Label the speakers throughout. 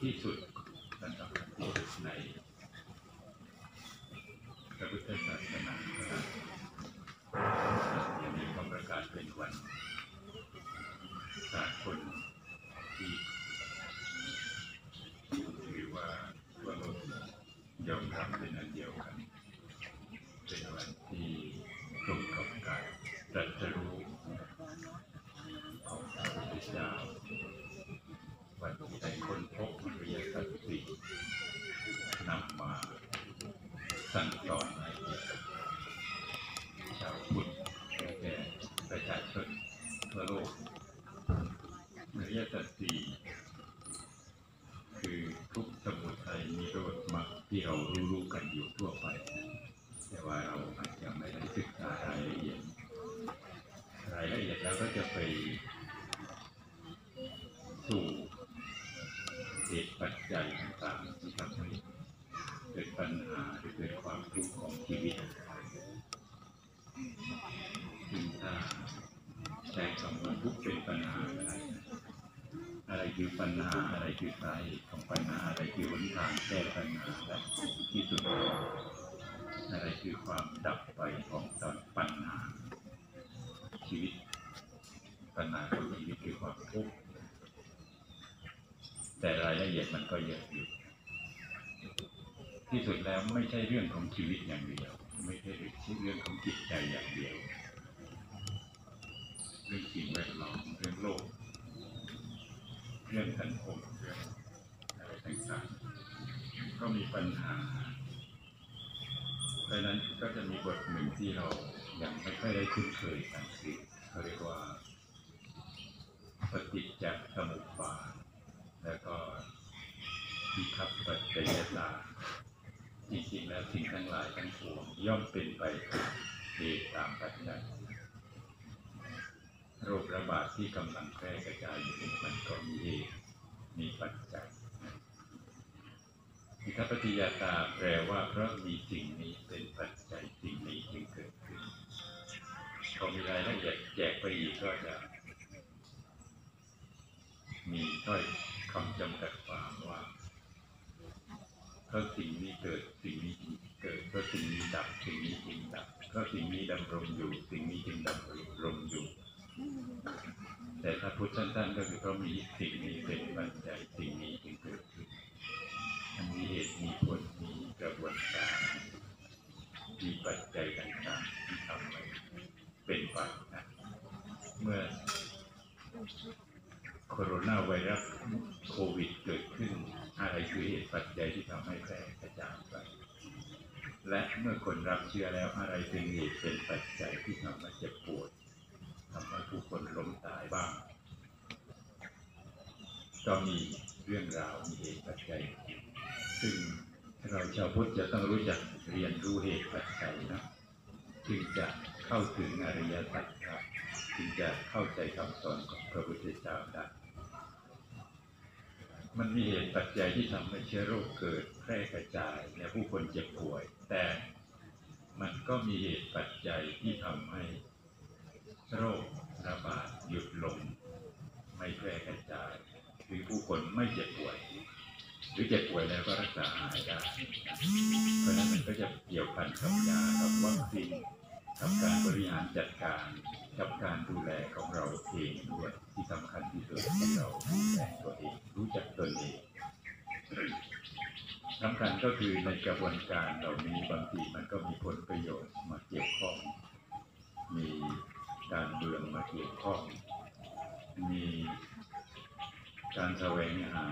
Speaker 1: ที่สุดและสำคัญที่สุดในพระพุทธศาสนานะครับอย่างนี้ก็ประกาศเป็นวันสากลที่ถือว่าทั่วโลกยอมรับเป็นอันเดียวกัน เป็นวันที่ตรงกับการตรัสรู้ของพระพุทธเจ้า วันที่ได้ค้นพบอริยสัจสี่นำมาสั่งสอนให้ชาวพุทธและแก่ประชาชนทั่วโลกอริยสัจสี่คือทุกข์สมุทัยนิโรธมรรคที่เรารู้ๆกันอยู่ทั่วไป แต่ว่าเราอาจจะไม่ได้ศึกษารายละเอียด รายละเอียดแล้วก็จะไปสู่เหตุปัจจัยต่างๆที่ทำให้เกิดปัญหาหรือเกิดความทุกข์ของชีวิตซึ่งถ้าใช้คำว่าทุกข์เป็นปัญหาอะไร อะไรคือปัญหาอะไรคือสาเหตุของปัญหาอะไรคือหนทางแก้ปัญหาและที่สุด อะไรคือความดับไปของตอนปัญหา ชีวิต ปัญหาของชีวิตคือความทุกข์แต่รายละเอียดมันก็เยอะอยู่ ที่สุดแล้วไม่ใช่เรื่องของชีวิตอย่างเดียว ไม่ใช่เรื่องของจิตใจอย่างเดียว เรื่องสิ่งแวดล้อมเรื่องโลก เรื่องสังคมเรื่องอะไรต่างๆก็มีปัญหาเพราะนั้นก็จะมีบทหนึ่งที่เรายังไม่ค่อยได้คุ้นเคยกันคือเขาเรียกว่า ปฏิจจสมุปบาทแล้วก็ที่ขับปัจจยตา จริงแล้วสิ่งทั้งหลายทั้งปวงย่อมเป็นไปเหตุตามปัจจัยโรคระบาดที่กำลังแพร่กระจายอยู่นี้มันก็มีเหตุมีปัจจัยอิทธิปฏิยาตาแปลว่าเพราะมีสิ่งนี้เป็นปัจจัยสิ่งนี้จึงเกิดขึ้นพอมีรายละเอียดแจกไปอีกก็จะ มีถ้อยคำจำกัด เพราะสิ่งนี้เกิดสิ่งนี้จึงเกิดเพราะสิ่งนี้ดับสิ่งนี้จึงดับเพราะสิ่งนี้ดำรงอยู่ สิ่งนี้จึงดำรงอยู่ แต่ถ้าพูดสั้นๆก็คือเพราะมีสิ่งนี้เป็นปัจจัยสิ่งนี้จึงเกิดขึ้นมันมีเหตุมีผลมีกระบวนการมีปัจจัยต่างๆที่ทำให้เป็นไปนะเมื่อโคโรนาไวรัสโควิดเกิดขึ้น อะไรคือเหตุปัจจัยที่ทำให้แพร่กระจายไป และเมื่อคนรับ เชื้อแล้วอะไรเป็นเหตุเป็นปัจจัยที่ทำให้เจ็บปวดทำให้ผู้คนล้มตายบ้าง ก็มีเรื่องราวมีเหตุปัจจัย ซึ่งเราชาวพุทธจะต้องรู้จักเรียนรู้เหตุปัจจัยนะจึงจะเข้าถึงอริยสัจครับจึงจะเข้าใจคำสอนของพระพุทธเจ้าได้มันมีเหตุปัจจัยที่ทำให้เชื้อโรคเกิดแพร่กระจายและผู้คนเจ็บป่วย แต่ มันก็มีเหตุปัจจัยที่ทำให้โรคระบาดหยุดลง ไม่แพร่กระจายหรือผู้คนไม่เจ็บป่วย หรือเจ็บป่วยแล้วก็รักษาหายได้เพราะฉะนั้นมันก็จะเกี่ยวพันกับยากับวัคซีนกับการบริหารจัดการกับการดูแลของเราเองด้วยที่สำคัญที่สุดที่เราดูแลตัวเองรู้จักตนเอง สำคัญก็คือในกระบวนการเหล่านี้บางทีมันก็มีผลประโยชน์มาเกี่ยวข้อง มีการเมืองมาเกี่ยวข้อง มีการแสวงหา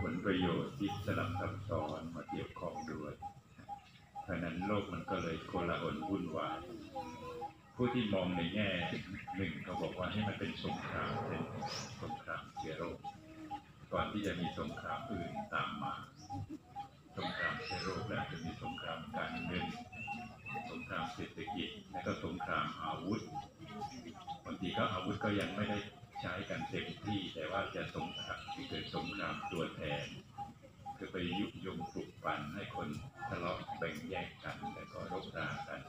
Speaker 1: ผลประโยชน์ที่สลับซับซ้อนมาเกี่ยวข้องด้วย เพราะฉะนั้นโลกมันก็เลยโกลาหลวุ่นวายผู้ที่มองในแง่หนึ่งเขาบอกว่าให้มันเป็นสงครามเป็นสงครามเชื้อโรคก่อน ที่จะมีสงครามอื่นตามมา สงครามเชื้อโรคแล้วจะมีสงครามการเงิน สงครามเศรษฐกิจ และก็สงครามอาวุธบางทีก็อาวุธก็ยังไม่ได้ใช้กันเต็มที่แต่ว่าจะสงครามที่เกิดสงครามตัวแทนคือไปยุยงปลุกปั่นให้คนทะเลาะแบ่งแยกกันแล้วก็รบรากัน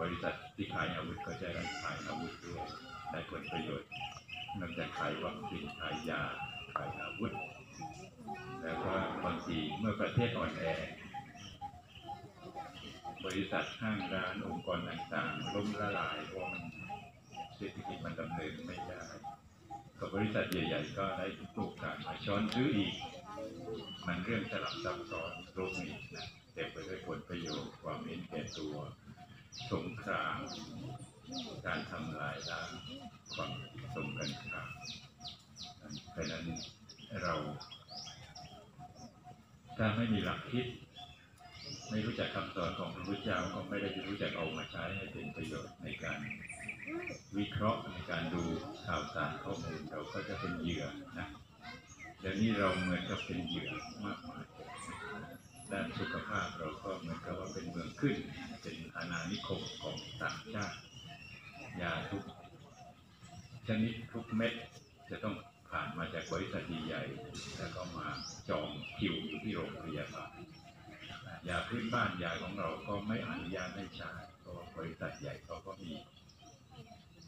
Speaker 1: บริษัทที่ขายอาวุธก็จะได้ขายอาวุธด้วยได้ผลประโยชน์นอกจากขายวัคซีน บริษัทห้างร้านองค์กรต่างๆล้มละลายเพราะมันเศรษฐกิจมันดำเนินไม่ได้ก็บริษัทใหญ่ ๆ ก็ได้โอกาสมาช้อนซื้ออีก มันเรื่องสลับซับซ้อนโลกนี้นะเต็มไปด้วยผลประโยชน์ความเห็นแก่ตัวสงครามการทำลายล้างความสมกันข้ามเพราะนั้นเรา ถ้าไม่มีหลักคิด ไม่รู้จักคำสอนของพระพุทธเจ้าก็ไม่ได้รู้จักเอามาใช้ให้เป็นประโยชน์ในการวิเคราะห์ในการดูข่าวสารข้อมูลเราก็จะเป็นเหยื่อนะเดี๋ยวนี้เราเหมือนกับเป็นเหยื่อมากมายด้านสุขภาพเราก็เหมือนกับว่าเป็นเมืองขึ้น เป็นอาณานิคมของต่างชาติยาทุกชนิดทุกเม็ดจะต้องผ่านมาจากบริษัทใหญ่แล้วก็มา จองคิวอยู่ที่โรงพยาบาลยาพื้นบ้านยาของเราก็ไม่อนุญาตให้ใช้เพราะว่าบริษัทใหญ่เขาก็มี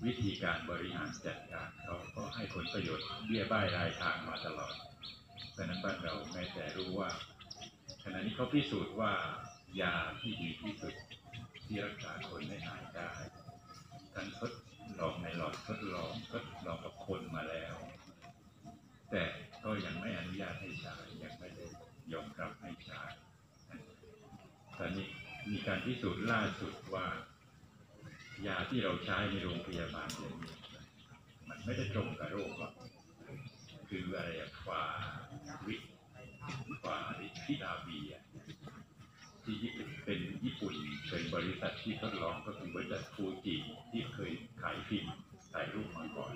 Speaker 1: วิธีการบริหารจัดการเขาก็ให้ผลประโยชน์เบี้ยบ้ายรายทางมาตลอดเพราะฉะนั้นบ้านเราแม้แต่รู้ว่าขณะนี้เขาพิสูจน์ว่ายาที่ดีที่สุดที่รักษาคนให้หายได้ท่านทดลองในหลอดทดลองทดลองกับคนมาแล้ว แต่ก็ยังไม่อนุญาตให้ใช้ ยังไม่ได้ยอมรับให้ใช้ตอนนี้มีการพิสูจน์ล่าสุดว่า ยาที่เราใช้ในโรงพยาบาลเดี๋ยมันไม่ได้ตรงกับโรคหรอกคืออะไรฟาวิฟาวิดาวีอะที่ญี่ปุ่นเป็นญี่ปุ่นเป็นบริษัทที่ทดลองก็คือบริษัทฟูจิที่เคยขายฟิล์มถ่ายรูปมาก่อน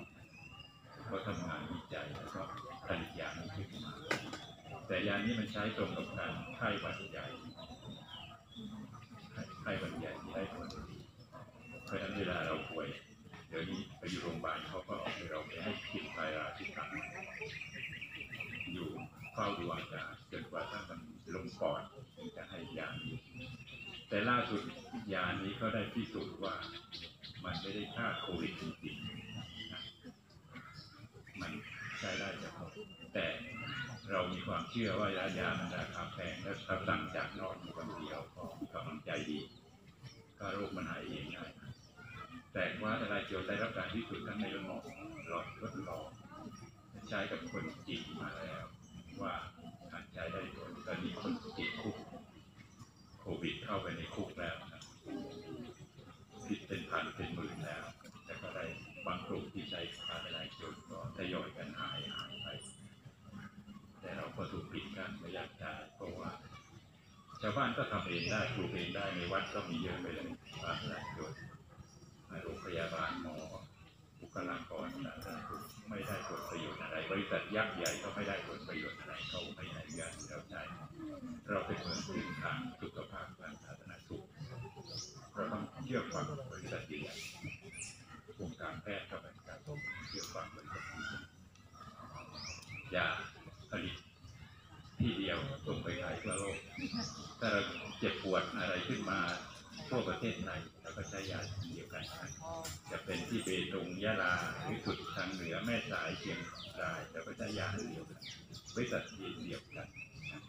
Speaker 1: เขาทำงานวิจัยแล้วก็ผลิตยานี้ขึ้นมา แต่ยานี้มันใช้ตรงกับการไข้หวัดใหญ่ไข้หวัดใหญ่ที่ได้ผลดีเพราะฉะนั้นเวลาเราป่วย เดี๋ยวนี้ไปอยู่โรงพยาบาลเขาก็เอาไปเราไปให้กินไพราที่ตังอยู่เฝ้าดูอาการจนกว่าถ้ามันลงปอดจะให้ยานี้แต่ล่าสุดยานี้ก็ได้พิสูจน์ว่ามันไม่ได้ฆ่าโควิดจริงๆนะมันใช้ได้เฉพาะแต่ เรามีความเชื่อว่ายายามันราคาแพงและถ้าสั่งจากนอกอยู่บางทีเราก็กำลังใจดี ก็โรคมันหายเองง่ายแต่ว่าอะไรเกี่ยวได้รับการพิสูจน์ทั้งในหลอหลอดทดลองใช้กับคนจิตมาแล้ว ว่าอาจใช้ได้ผลตอนนี้คนติดคุกโควิดเข้าไปในคุกแล้วนะคิดเป็นพันเป็นหมื่นแล้ว แต่ก็ได้บางกลุ่มที่ใช้พาไปหลายจุดก็ทยอยกันหายหายไป แต่เราก็ถูกปิดกั้นไม่อยากจ่ายเพราะว่า ชาวบ้านก็ทำเองได้ปลูกเองได้ในวัดก็มีเยอะไปเลยบางหลายจุดโรงพยาบาลหมอบุคลากรต่างๆไม่ได้ผลประโยชน์อะไรบริษัทยักษ์ใหญ่ก็ไม่ได้ผลประโยชน์อะไรเขาไม่อนุญาตให้เราใช้เราเป็นเมืองพื้นทางสุขภาพการสาธารณสุขเราต้องเชื่อฟังบริษัทใหญ่วงการแพทย์ก็เหมือนกันเชื่อฟังบริษัทใหญ่ยาผลิตที่เดียวส่งไปขายทั่วโลก ถ้าเราเจ็บปวดอะไรขึ้นมาทั่ว ประเทศไทยแล้วก็ใช้ยาเดียวกันจะเป็นที่เบตงยะลาหรือสุดทางเหนือแม่สายเชียงรายเราก็ใช้ยาเดียวกันบริษัทเดียวกันนะ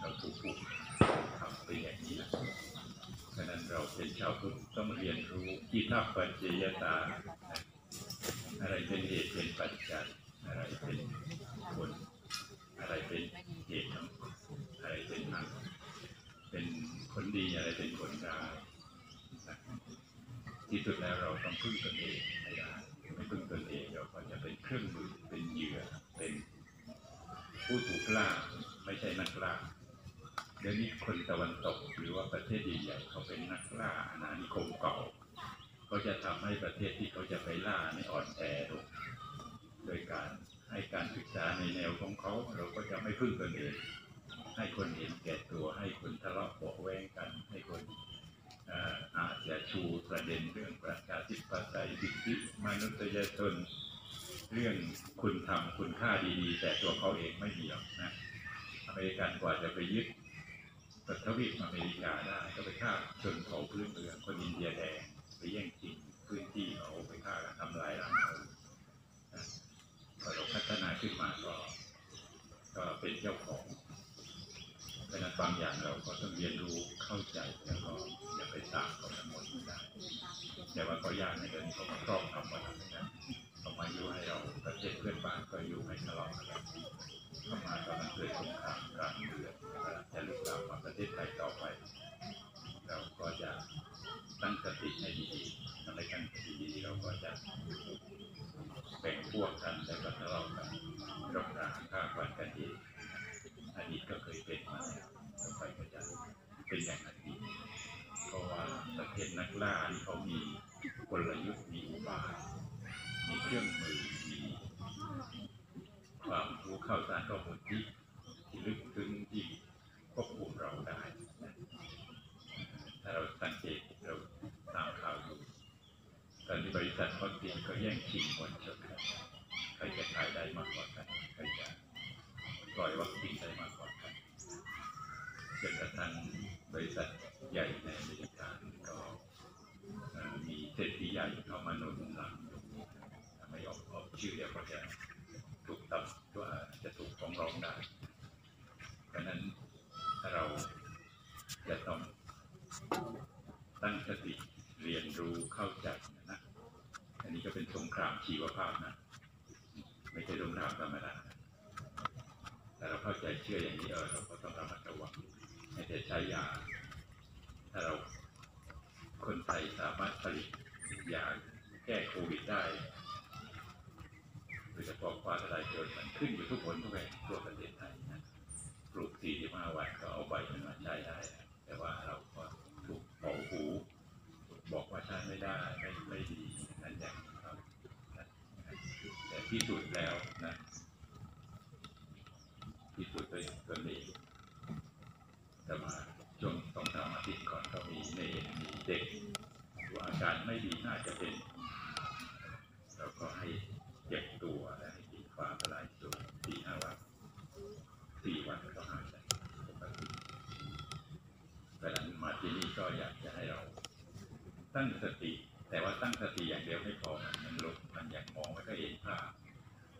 Speaker 1: เราถูกผูกทำเป็นอย่างนี้นะเพราะฉะนั้นเราเป็นชาวพุทธต้องเรียนรู้ที่ทัพปัจเจยตานะอะไรเป็นเหตุเป็นปัจจัยอะไรเป็นผลอะไรเป็นเหตุทั้งอะไรเป็นทางเป็นผลดีอะไรเป็นผลร้ายนะ ที่สุดแล้วเราต้องพึ่งตนเองให้ได้ไม่พึ่งตนเองเราก็จะเป็นเครื่องมือเป็นเหยื่อเป็นผู้ถูกล่าไม่ใช่นักล่าเดี๋ยวนี้คนตะวันตกหรือว่าประเทศใหญ่ๆเขาเป็นนักล่าอาณานิคมเก่าก็จะทำให้ประเทศที่เขาจะไปล่าในอ่อนแอลงโดยการให้การศึกษาในแนวของเขาเราก็จะไม่พึ่งตนเองให้คนเห็นแก่ตัวให้คนทะเลาะเบาะแวงกันให้คน อาจจะชูประเด็นเรื่องประชาธิปไตยสิทธิมนุษยชนเรื่องคุณธรรมคุณค่าดีๆ แต่ตัวเขาเองไม่มีหรอกนะอเมริกันกว่าจะไปยึดปทวีปอเมริกาได้ก็ไปฆ่าชนเผ่าพื้นเมืองคนอินเดียแดงไปแย่งกินพื้นที่เอาไปฆ่าทำลายล้างเขาพอเราพัฒนาขึ้นมาก็ก็เป็นเจ้าของเพราะนั้นบางอย่างเราก็ต้องเรียนรู้ ข้าใจแล้วก็อย่าไปตามเขาทั้งหมดได้แต่ว่าก็ยากในเรื่องเขามาครอบทำมาทำให้กันเขามาอยู่ให้เราประเทศเพื่อนบ้านก็อยู่ให้ทะเลาะกันเข้ามาตอนนั้นเกิดสงครามกลางเดือนจะลุกลามมาประเทศไทยต่อไป เราก็จะตั้งสติให้ดีๆถ้าไม่ตั้งสติดีๆเราก็จะแบ่งพวกกันแล้วก็ทะเลาะกันรบราฆ่าฟันกันเองอดีตก็เคยเป็นมาแล้วต่อไปก็จะเป็นอย่างนั้นอีกเพราะว่าประเทศนักล่าที่เขามีกลยุทธ์มีอุบายมีเครื่องมือมีความรู้ข่าวสารข้อมูลที่ที่ลึกซึ้งที่ควบคุมเราได้นะถ้าเราสังเกตเราตามข่าวดูตอนนี้บริ ษัทวัคซีนก็แย่งชิงคนชนกันใครจะขายได้มากกว่ากันใครจะปล่อยวัคซีนได้มากกว่ากันจนกระทั่งบริษัทใหญ่ในอเมริกาก็เอ่อมีเศรษฐีใหญ่เข้ามาหนุนหลังตรงนี้ถ้าไม่ออกออกชื่อเดียวก็จะถูกตับตัวจะถูกฟ้องร้องได้เพราะฉะนั้นถ้าเราจะต้องตั้งสติเรียนรู้เข้าใจนะ อันนี้ก็เป็นสงครามชีวภาพนะ ไม่ใช่สงค รามธรรมดาแต่เราเข้าใจเชื่ออย่างนี้เออเราก็ต้องระมัดระวังไม่แต่ใช้ยา ถ้าเราคนไทยสามารถผลิตยาแก้โควิดได้โดยเฉพาะฟ้าทลายโจรมันขึ้นอยู่ทุกคนทุกแห่งทั่วประเทศไทยนะปลูก45วันก็เอาใบมันมาใช้ได้ แต่ว่าเราก็ถูกเป่าหูบอกว่าใช้ไม่ได้ไม่ไม่ดีนั่นอย่างครับแต่ที่สุดแล้วนะที่สุดเป็นตัวนี้แต่มาช่วงสองสามอาทิตย์ก่อนก็มีเนรมีเด็กว่าอาการไม่ดีน่าจะเป็นเราก็ให้เจ็บตัวและให้กินฟ้าทลายโจรสี่ห้าวันสี่วันก็หายได้ปกติแต่หลังมาที่นี่ก็อยากจะให้เรา ตั้งสติ แต่ว่าตั้งสติอย่างเดียวไม่พอมันมันหลงมันยังมองไม่ค่อยเห็นภาพ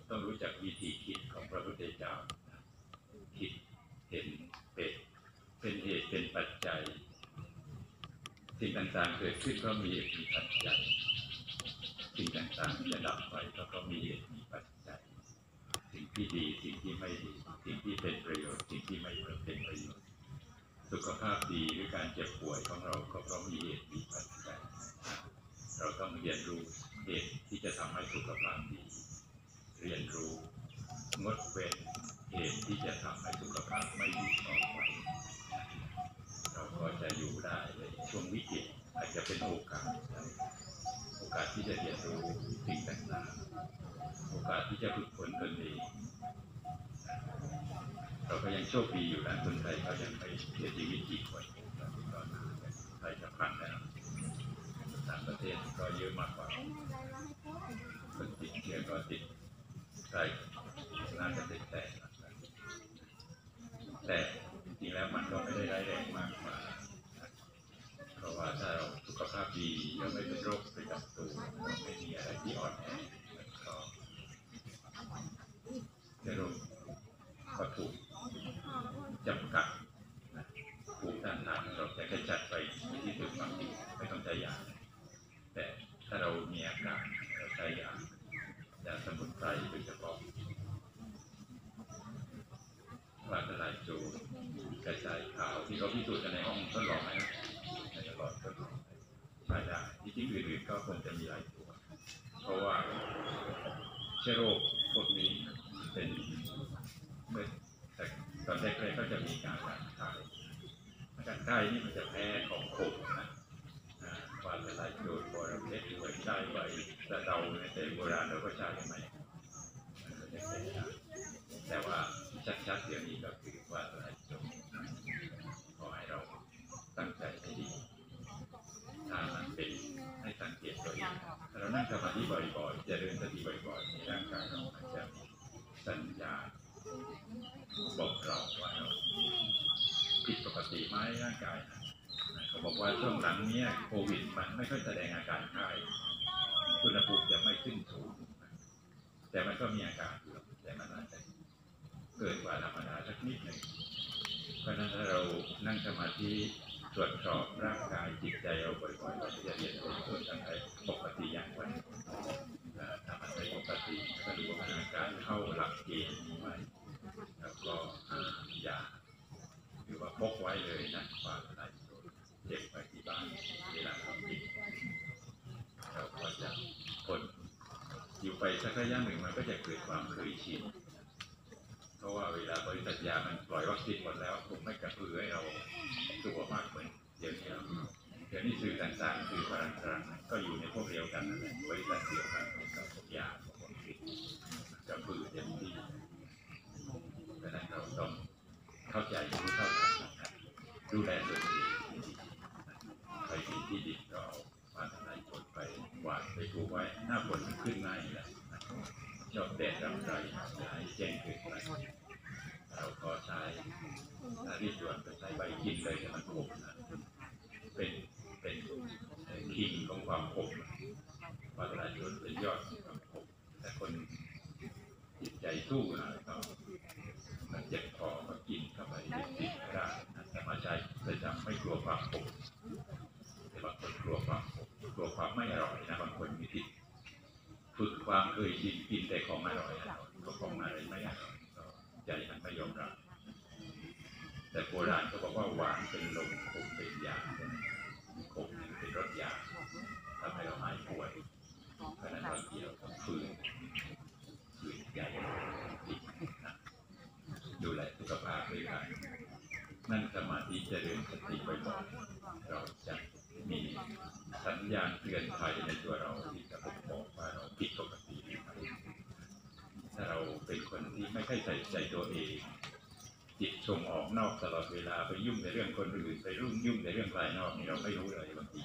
Speaker 1: ต้องรู้จักวิธีคิดของพระพุทธเจ้าคิดเห็นเป็นเป็นเหตุเป็นปัจจัย สิ่ง ต่างๆเกิดขึ้นก็มีเหตุมีปัจจัยสิ่งต่างๆจะดับไปก็มีเหตุมีปัจจัย สิ่งที่ดีสิ่งที่ไม่ดีสิ่งที่เป็นประโยชน์สิ่งที่ไม่เป็นประโยชน์ สุขภาพดีหรือการเจ็บป่วยของเราก็เพราะมีเหตุมีปัจจัย เราต้องเรียนรู้เหตุที่จะทำให้สุขภาพดี เรียนรู้งดเว้นเหตุที่จะทำให้สุขภาพไม่ดีต่อไปเราก็จะอยู่ได้ในช่วงวิกฤต อาจจะเป็นโอกาสนะโอกาสที่จะเรียนรู้สิ่งต่างๆ โอกาสที่จะฝึกฝนตนเองเราก็ยังโชคดีอยู่นะคนไทยเขายังไม่เสียชีวิตกี่คนเราก็ไทยจะพันแล้วต่างประเทศก็เยอะมากกว่าคนติดเชื้อก็ติดไทยน่าจะติดแต่แต่จริงๆแล้วมันก็ไม่ได้ร้ายแรงมากกว่าเพราะว่าถ้าเราสุขภาพดีแล้วไม่เป็นโรคประจำตัวไม่มีอะไรที่อ่อนแอมันก็จะโรคก็ถูก จำกัดนะภูมิต้านทานเราจะกระจัด แต่มันก็มีอาการแต่มันอาจจะเกิดกว่าธรรมดาสักนิดหนึ่งเพราะนั้นถ้าเรานั่งสมาธิตรวจสอบร่างกายจิตใจเราบ่อยๆเราจะเห็นว่าตัวทางไหนปกติอย่างไรทำอะไรปกติก็ดูว่าอาการเข้าหลักเกณฑ์ไว้แล้วก็อย่าหรือว่าพกไว้เลยนะความอะไรเจ็บไปที่บ้านเวลาทำจิดเราก็จะผลอยู่ไปสักระยะหนึ่ง จะเกิดความเคยชิน เพราะว่าเวลาบริษัทยามันปล่อยวัคซีนหมดแล้ว คนอื่นไปรุ่งยุ่งในเรื่องภายนอกนี่เราไม่รู้เลยบางที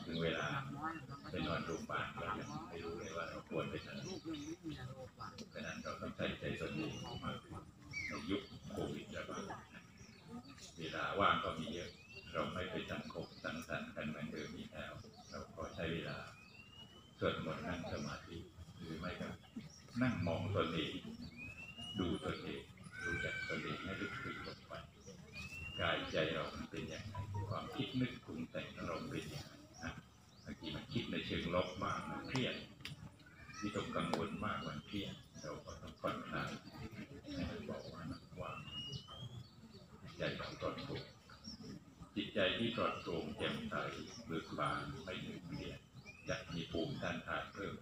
Speaker 1: ที่ปลอดโปร่งแจ่มใสเบิกบานไม่เหนื่อยเพลียจะมีภูมิต้านทานเพิ่ม